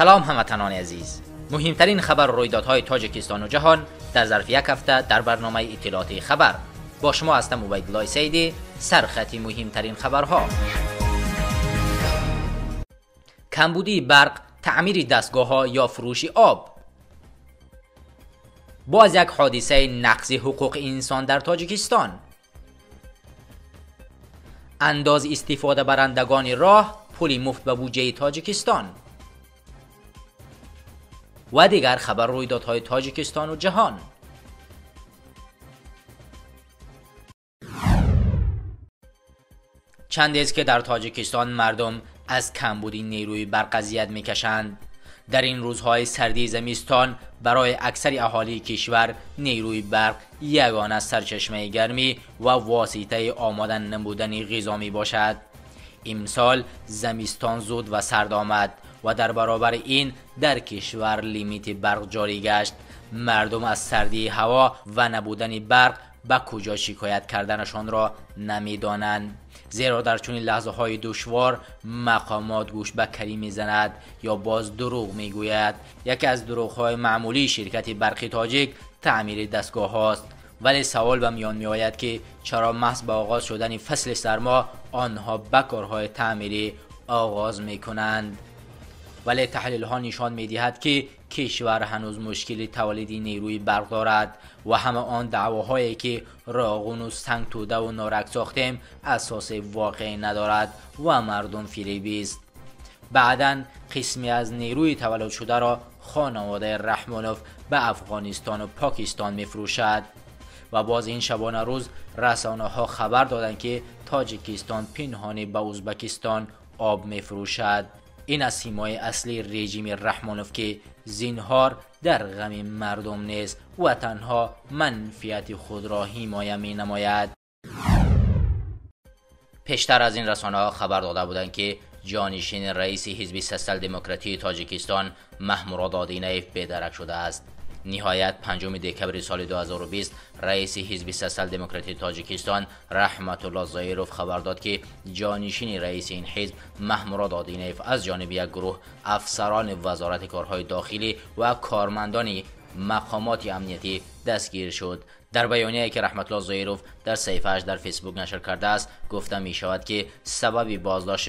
سلام هموطنان عزیز. مهمترین خبر رویدادهای تاجیکستان و جهان در ظرف یک هفته در برنامه اطلاعاتی خبر. با شما هستم عبیدالله سیدی سرخطی مهمترین خبرها. کمبودی برق تعمیر دستگاه ها یا فروش آب. باز یک حادثه نقض حقوق انسان در تاجیکستان. انداز استفاده برندگان راه پولی مفت به بودجه تاجیکستان. و دیگر خبر رویدادهای تاجیکستان و جهان. چند است که در تاجیکستان مردم از کمبودی نیروی برق اذیت می‌کشند. در این روزهای سردی زمستان برای اکثر اهالی کشور نیروی برق یگانه سرچشمه گرمی و واسطه آمادن نمودن غذا می باشد امسال زمستان زود و سرد آمد و در برابر این در کشور لیمیت برق جاری گشت. مردم از سردی هوا و نبودن برق به کجا شکایت کردنشان را نمی‌دانند. زیرا در چنین لحظه های دشوار مقامات گوش به کری می‌زند یا باز دروغ می‌گوید. یکی از دروغ های معمولی شرکت برقی تاجیک تعمیر دستگاه هاست. ولی سوال به میان می آید که چرا محض به آغاز شدن فصل سرما آنها به کارهای تعمیری آغاز می کنند ولی تحلیل ها نشان می دهد که کشور هنوز مشکل تولیدی نیروی برق دارد و همه آن دعواهایی که راغون و سنگ توده و نارک ساختیم اساس واقعی ندارد و مردم فریبی است بعدا قسمی از نیروی تولد شده را خانواده رحمانوف به افغانستان و پاکستان میفروشد. و باز این شبانه روز رسانه ها خبر دادند که تاجیکستان پنهانی به ازبکستان آب میفروشد. این از سیمای اصلی رژیم رحمانوف که زینهار در غم مردم نیست و تنها منفیت خود را حمایه می نماید پیشتر از این رسانه ها خبر داده بودند که جانشین رئیس حزب سسل دموکراتی تاجیکستان محمود آدینیف بیدرک شده است. نهایت پنجم دکبر سال 2020 رئیس حزب سسل دموکراتی تاجیکستان رحمت الله زایروف خبر داد که جانشین رئیس این حزب محمود آدینیف از جانب یک گروه افسران وزارت کارهای داخلی و کارمندان مقامات امنیتی دستگیر شد. در بیانیه‌ای که رحمت الله زایروف در صفحه‌اش در فیسبوک نشر کرده است گفته می شود که سبب بازداشت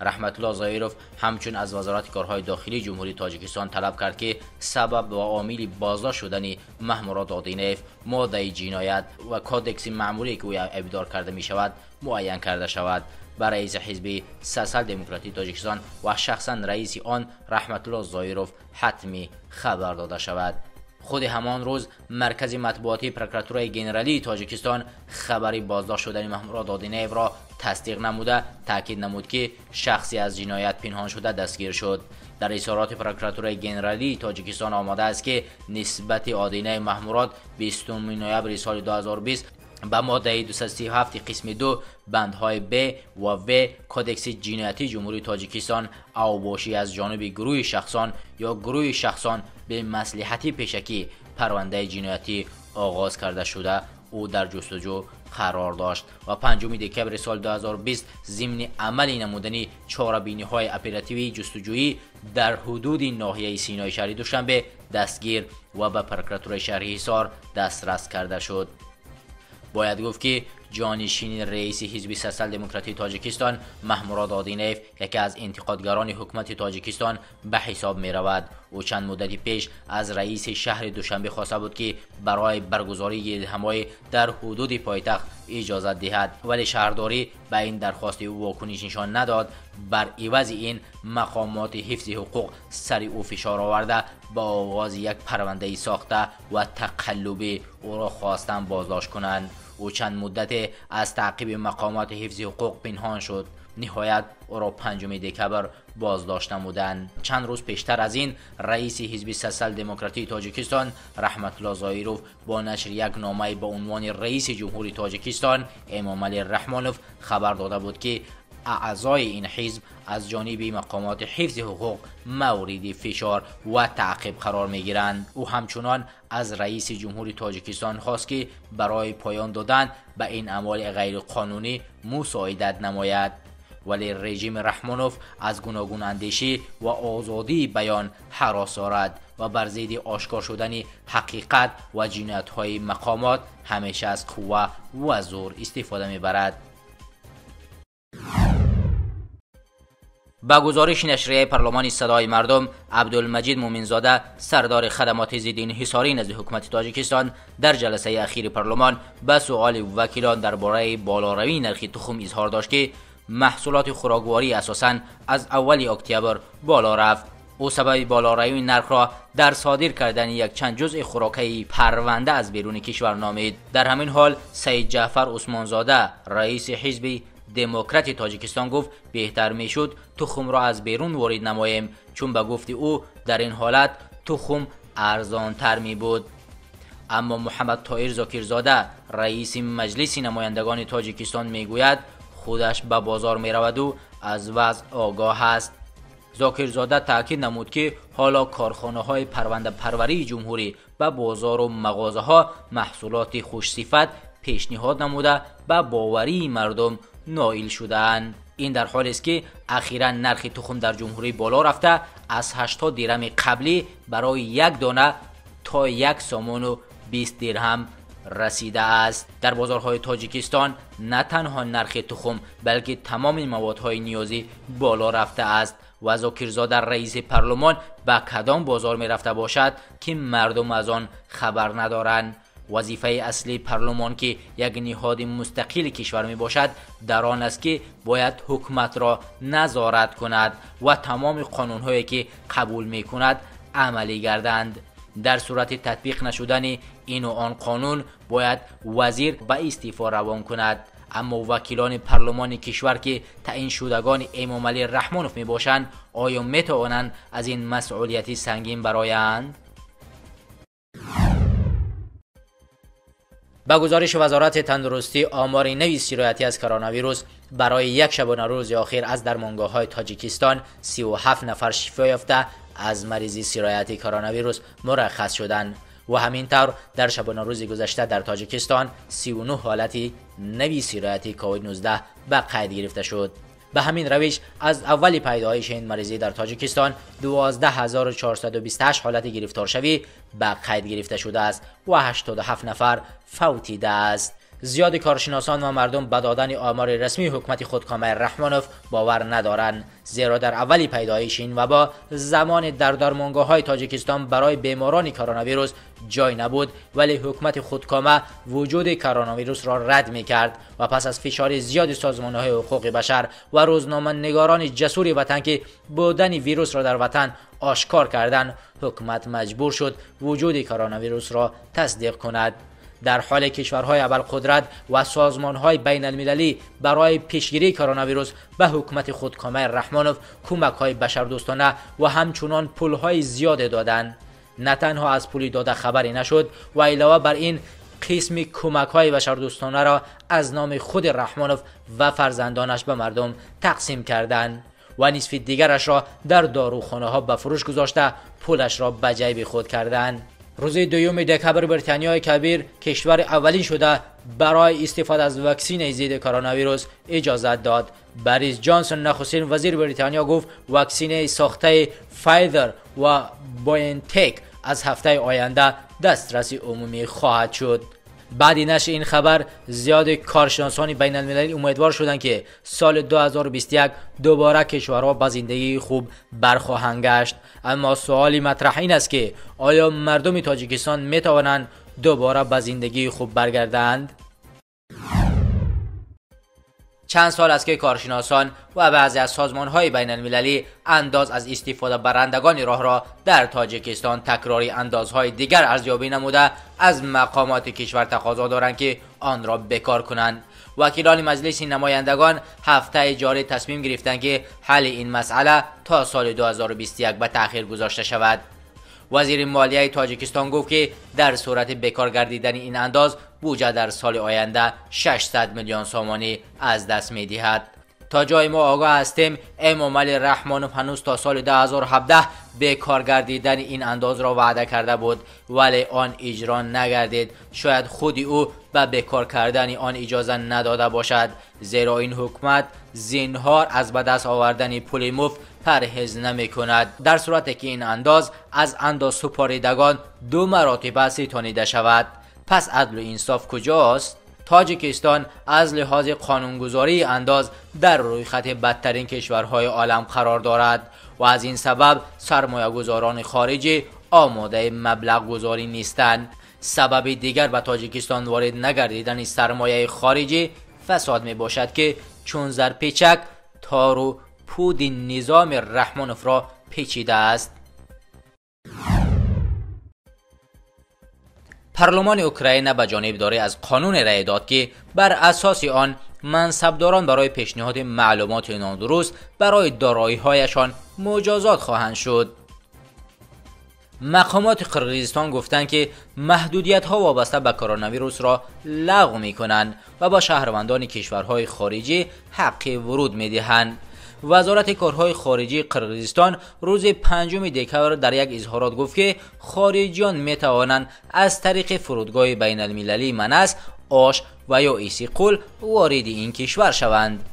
رحمت الله زایروف همچون از وزارت کارهای داخلی جمهوری تاجیکستان طلب کرد که سبب و عامل بازداشت شدن محمود آدینیف ماده جنایت و کودکس معمولی که او ابدار کرده می شود معین کرده شود. بر رئیس حزب سسل دموکراتی تاجیکستان و شخصا رئیس آن رحمت الله زایروف حتمی خبر داده شود. خود همان روز مرکز مطبوعاتی پروکراتورای گنرالی تاجیکستان خبری بازداشت شدن محمود دادینیو را تصدیق نموده. تاکید نمود که شخصی از جنایت پنهان شده دستگیر شد. در اظهارات پروکراتورای گنرالی تاجیکستان آماده است که نسبت آدینه محمورات 20 نوامبر سال 2020 به ماده 237 قسم دو بندهای ب و و کودکس جنایتی جمهوری تاجیکستان اوباشی از جانب گروه شخصان یا گروه شخصان به مصلحتی پیشکی پرونده جنایتی آغاز کرده شده. او در جستجو قرار داشت و پنجم دکبر سال 2020 ضمن عمل نمودنی چاربینی های اپراتیوی جستجویی در حدود ناحیه سینای شهری دوشنبه دستگیر و به پروکراتور شهری حصار دسترس کرده شد. باید گفت که جانشین رئیس حزب سسل دموکراتی تاجیکستان محمود آدینیف یکی از انتقادگران حکومت تاجیکستان به حساب می رود او چند مدتی پیش از رئیس شهر دوشنبه خواسته بود که برای برگزاری همای در حدود پایتخت اجازت دهد. ولی شهرداری به این درخواست او واکنش نشان نداد. بر عوض این مقامات حفظ حقوق سر او فشار آورده با آغاز یک پرونده ساخته و تقلب او را خواستن بازداشت کنند. او چند مدت از تعقیب مقامات حفظ حقوق پنهان شد. نهایت او را پنجم دکبر بازداشت نمودند چند روز پیشتر از این رئیس حزب سسل دموکراتی تاجیکستان رحمت الله زایروف با نشر یک نامه با عنوان رئیس جمهوری تاجیکستان امام علی رحمانوف خبر داده بود که اعضای این حزب از جانب مقامات حفظ حقوق مورد فشار و تعقیب قرار می گیرند او همچنان از رئیس جمهوری تاجیکستان خواست که برای پایان دادن به این اعمال غیر قانونی مساعدت نماید. ولی رژیم رحمانوف از گوناگون اندیشی و آزادی بیان حراس دارد و بر ضد آشکار شدن حقیقت و جنایت های مقامات همیشه از قوه و زور استفاده می‌برد. با گزارش نشریه پارلمان صدای مردم عبدالمجید مومنزاده سردار خدمات ضد انحصاری نزد حکومت تاجیکستان در جلسه اخیر پارلمان به سؤال وکیلان درباره بالاروی نرخ تخم اظهار داشت که محصولات خوراکواری اساسا از اول اکتبر بالا رفت. او سبب بالاروی نرخ را در صادر کردن یک چند جزء خوراکی پرونده از بیرون کشور نامید. در همین حال سید جعفر عثمانزاده رئیس حزب دموکرات تاجیکستان گفت بهتر می‌شد تخم را از بیرون وارد نماییم چون به گفت او در این حالت تخم ارزان تر می بود اما محمد طایر زاکرزاده رئیس مجلس نمایندگان تاجیکستان می‌گوید خودش به بازار می رود و از وضع آگاه است. زاکرزاده تاکید نمود که حالا کارخانه های پرونده پروری جمهوری به بازار و مغازه ها محصولات خوش صفت پیشنهاد نموده به باوری مردم نائل شدند این در حالی است که اخیرا نرخ تخم در جمهوری بالا رفته. از 80 درهم قبلی برای یک دانه تا یک سامان و 20 درهم رسیده است. در بازارهای تاجیکستان نه تنها نرخ تخم بلکه تمام موادهای نیازی بالا رفته است. و زاکرزاده رئیس پارلمان به کدام بازار می رفته باشد که مردم از آن خبر ندارند. وظیفه اصلی پارلمان که یک نهاد مستقل کشور می باشد در آن است که باید حکومت را نظارت کند و تمام قانون هایی که قبول می کند عملی گردند. در صورت تطبیق نشدن این و آن قانون باید وزیر به استعفا روان کند. اما وکیلان پارلمان کشور که تعیین شدگان امام علی رحمانوف می باشند آیا می توانند از این مسئولیتی سنگین برایند؟ با گزارش وزارت تندرستی آمار نوی سیرایتی از کرونا ویروس برای یک شبانه روز آخر از درمانگاه های تاجیکستان 37 نفر شفا یافته از مریضی سیرایتی کرونا ویروس مرخص شدند و همینطور در شبانه روز گذشته در تاجیکستان 39 حالتی نوی سیرایتی کووید 19 به قید گرفته شد. به همین روش از اول پیدایش این مریضی در تاجیکستان 12428 حالت گرفتار شوی به قید گرفته شده است و 87 نفر فوتیده است. زیاد کارشناسان و مردم به دادن آمار رسمی حکومت خودکامه رحمانوف باور ندارند. زیرا در اولی پیدایش این وبا زمان در درمانگاه های تاجیکستان برای بیماران کرونا ویروس جای نبود ولی حکومت خودکامه وجود کرونا ویروس را رد می کرد و پس از فشار زیاد سازمان های حقوق بشر و روزنامه نگاران جسور وطن که بودن ویروس را در وطن آشکار کردند حکومت مجبور شد وجود کرونا ویروس را تصدیق کند. در حال کشورهای اول قدرت و سازمانهای بین المللی برای پیشگیری کرونا ویروس به حکومت خودکامه رحمانوف کمک های بشردوستانه و همچنان پول های زیاد دادند. نه تنها از پولی داده خبری نشد و علاوه بر این قسم کمک های بشردوستانه را از نام خود رحمانوف و فرزندانش به مردم تقسیم کردند و نصف دیگرش را در داروخانه ها به فروش گذاشته پولش را به جیب خود کردند. روز دوم دکابر بریتانیای کبیر کشور اولی شده برای استفاده از واکسین ضد کرونا ویروس اجازت داد. بوریس جانسون نخستین وزیر بریتانیا گفت واکسین ساخته فایزر و بایونتک از هفته آینده دسترسی عمومی خواهد شد. بعد نشر این خبر زیاد کارشناسان بین المللی امیدوار شدند که سال 2021 دوباره کشورها با زندگی خوب برخواهند گشت. اما سوالی مطرح این است که آیا مردم تاجیکستان می توانند دوباره به زندگی خوب برگردند؟ چند سال است که کارشناسان و بعضی از سازمان های بین المللی انداز از استفاده برندگان راه را در تاجیکستان تکراری اندازهای دیگر ارزیابی نموده از مقامات کشور تقاضا دارند که آن را بکار کنند. وکیلان مجلس نمایندگان هفته جاری تصمیم گرفتند که حل این مسئله تا سال 2021 به تأخیر گذاشته شود. وزیر مالیه تاجیکستان گفت که در صورت بکار گردیدن این انداز بودجه در سال آینده 600 میلیون سامانی از دست می دهد تا جای ما آگاه هستیم امام علی رحمانوف هنوز تا سال 2017 به این انداز را وعده کرده بود ولی آن اجرا نگردید. شاید خودی او به بکار کردن آن اجازه نداده باشد. زیرا این حکومت زینهار از به دست آوردن پول مفت پرهیز نمی کند در صورتی که این انداز از انداز سپاریدگان دو مراتب ستانیده شود. پس عدل و انصاف کجاست؟ تاجیکستان از لحاظ قانونگذاری انداز در روی خط بدترین کشورهای عالم قرار دارد و از این سبب سرمایه گذاران خارجی آماده مبلغ گذاری نیستند. سبب دیگر به تاجیکستان وارد نگردیدن سرمایه خارجی فساد می باشد که چون زرپیچک تار و پود نظام رحمانوف را پیچیده است پارلمان اوکراین به جانبداری از قانون رای داد که بر اساس آن منصبداران برای پیشنهاد معلومات نادرست برای دارایی‌هایشان مجازات خواهند شد مقامات قرقیزستان گفتند که محدودیت ها وابسته به کرونا ویروس را لغو می کنند و با شهروندان کشورهای خارجی حق ورود می دهند. وزارت کارهای خارجی قرقیزستان روز پنجم دکبر در یک اظهارات گفت که خارجیان می توانند از طریق فرودگاه بین المللی منس، آش و یا ایسی قول وارد این کشور شوند.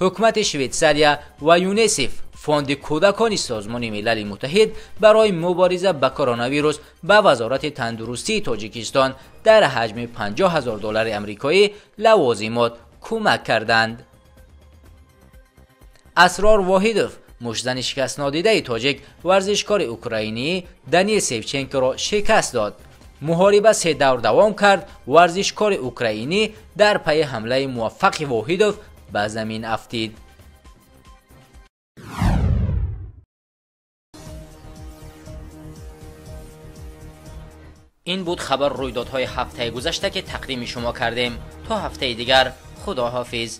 حکومت شویتساریا و یونیسف فوند کودکان سازمان ملل متحد برای مبارزه با کرونا ویروس به وزارت تندرستی تاجیکستان در حجم 50 هزار دلار امریکایی لوازمات کمک کردند. اسرار واحدوف مشزن شکست نادیده تاجیک ورزشکار اوکراینی دنیل سیوچنکو را شکست داد. محاربه سه دور دوام کرد ورزشکار اوکراینی در پی حمله موفق واحدوف به زمین افتید. این بود خبر رویدادهای هفته گذشته که تقدیم شما کردیم تا هفته دیگر خدا حافظ